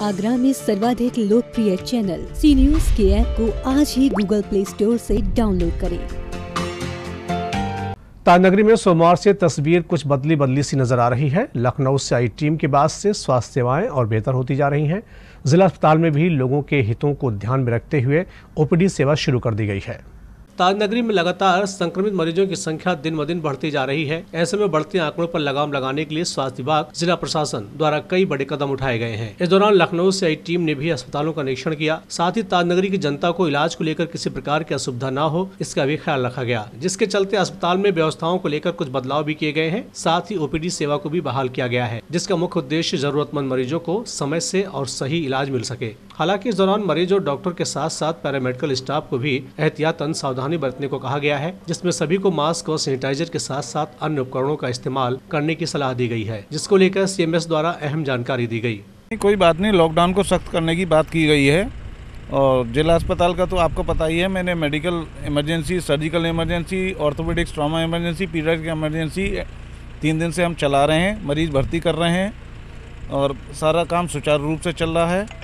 आगरा में सर्वाधिक लोकप्रिय चैनल सी न्यूज़ के ऐप को आज ही गूगल प्ले स्टोर से डाउनलोड करें। ताजनगरी में सोमवार से तस्वीर कुछ बदली बदली सी नज़र आ रही है। लखनऊ से आई टीम के बाद से स्वास्थ्य सेवाएँ और बेहतर होती जा रही हैं। जिला अस्पताल में भी लोगों के हितों को ध्यान में रखते हुए ओपीडी सेवा शुरू कर दी गई है। ताजनगरी में लगातार संक्रमित मरीजों की संख्या दिन ब दिन बढ़ती जा रही है। ऐसे में बढ़ते आंकड़ों पर लगाम लगाने के लिए स्वास्थ्य विभाग, जिला प्रशासन द्वारा कई बड़े कदम उठाए गए हैं। इस दौरान लखनऊ से आई टीम ने भी अस्पतालों का निरीक्षण किया। साथ ही ताजनगरी की जनता को इलाज को लेकर किसी प्रकार की असुविधा न हो, इसका भी ख्याल रखा गया, जिसके चलते अस्पताल में व्यवस्थाओं को लेकर कुछ बदलाव भी किए गए हैं। साथ ही ओपीडी सेवा को भी बहाल किया गया है, जिसका मुख्य उद्देश्य जरूरतमंद मरीजों को समय से और सही इलाज मिल सके। हालाँकि इस दौरान मरीज़ और डॉक्टर के साथ साथ पैरामेडिकल स्टाफ को भी एहतियातन सावधानी बरतने को कहा गया है, जिसमें सभी को मास्क और सैनिटाइजर के साथ साथ अन्य उपकरणों का इस्तेमाल करने की सलाह दी गई है, जिसको लेकर सीएमएस द्वारा अहम जानकारी दी गई। कोई बात नहीं, लॉकडाउन को सख्त करने की बात की गई है, और जिला अस्पताल का तो आपको पता ही है, मैंने medical emergency, surgical emergency, orthopaedics, trauma emergency, period की इमरजेंसी, तीन दिन से हम चला रहे हैं, मरीज़ भर्ती कर रहे हैं, और सारा काम सुचारू रूप से चल रहा है।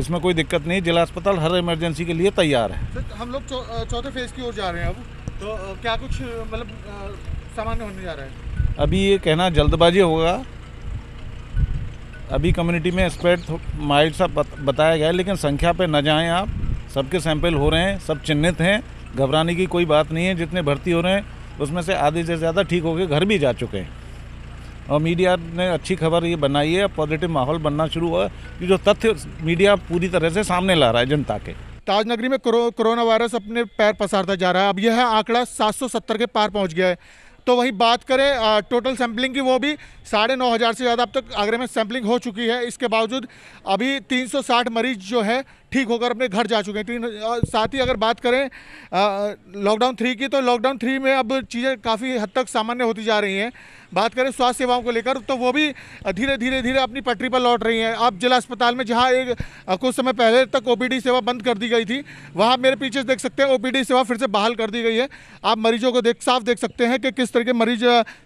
इसमें कोई दिक्कत नहीं जिला अस्पताल हर इमरजेंसी के लिए तैयार है। हम लोग चौथे फ़ेज़ की ओर जा रहे हैं अब। तो क्या कुछ मतलब सामान्य होने जा रहा है? अभी ये कहना जल्दबाजी होगा। अभी कम्युनिटी में स्प्रेड माइल्ड सा बताया गया है लेकिन संख्या पे न जाएँ आप। सबके सैंपल हो रहे हैं सब चिन्हित हैं। घबराने की कोई बात नहीं है जितने भर्ती हो रहे हैं उसमें से आधे से ज़्यादा ठीक होकर घर भी जा चुके हैं। और मीडिया ने अच्छी खबर ये बनाई है, पॉजिटिव माहौल बनना शुरू हुआ कि जो तथ्य मीडिया पूरी तरह से सामने ला रहा है जनता के। ताजनगरी में कोरोना वायरस अपने पैर पसारता जा रहा है। अब यह आंकड़ा 770 के पार पहुँच गया है। तो वही बात करें टोटल सैम्पलिंग की, वो भी साढ़े नौ हज़ार से ज़्यादा अब तक आगरे में सैम्पलिंग हो चुकी है। इसके बावजूद अभी 360 मरीज़ जो है ठीक होकर अपने घर जा चुके हैं। तीन साथ ही अगर बात करें लॉकडाउन थ्री की तो लॉकडाउन थ्री में अब चीज़ें काफ़ी हद तक सामान्य होती जा रही हैं। बात करें स्वास्थ्य सेवाओं को लेकर तो वो भी धीरे धीरे धीरे अपनी पटरी पर लौट रही हैं। आप जिला अस्पताल में जहाँ एक कुछ समय पहले तक ओपीडी सेवा बंद कर दी गई थी, वहाँ मेरे पीछे देख सकते हैं, ओपीडी सेवा फिर से बहाल कर दी गई है। आप मरीजों को देख, साफ़ देख सकते हैं कि किस तरीके मरीज़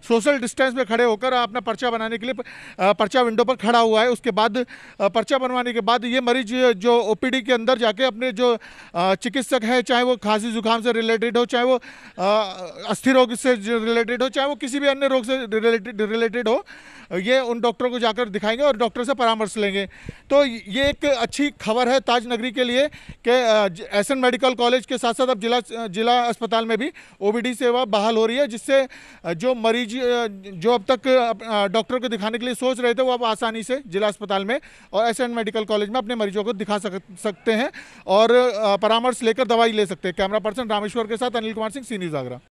सोशल डिस्टेंस में खड़े होकर अपना पर्चा बनाने के लिए पर्चा विंडो पर खड़ा हुआ है। उसके बाद पर्चा बनवाने के बाद ये मरीज़, जो ओ के अंदर जाके अपने जो चिकित्सक है चाहे वो खांसी जुकाम से रिलेटेड हो चाहे वो अस्थिर रोग से रिलेटेड हो चाहे वो किसी भी अन्य रोग से रिलेटेड रिलेटेड हो ये उन डॉक्टरों को जाकर दिखाएँगे और डॉक्टर से परामर्श लेंगे। तो ये एक अच्छी खबर है ताज नगरी के लिए कि एस एन मेडिकल कॉलेज के साथ साथ अब जिला जिला अस्पताल में भी ओबीडी सेवा बहाल हो रही है जिससे जो मरीज़ जो अब तक डॉक्टर को दिखाने के लिए सोच रहे थे वो अब आसानी से जिला अस्पताल में और एस एन मेडिकल कॉलेज में अपने मरीजों को दिखा सक, सकते हैं और परामर्श लेकर दवाई ले सकते हैं। कैमरा पर्सन रामेश्वर के साथ अनिल कुमार सिंह सीनी जागरा।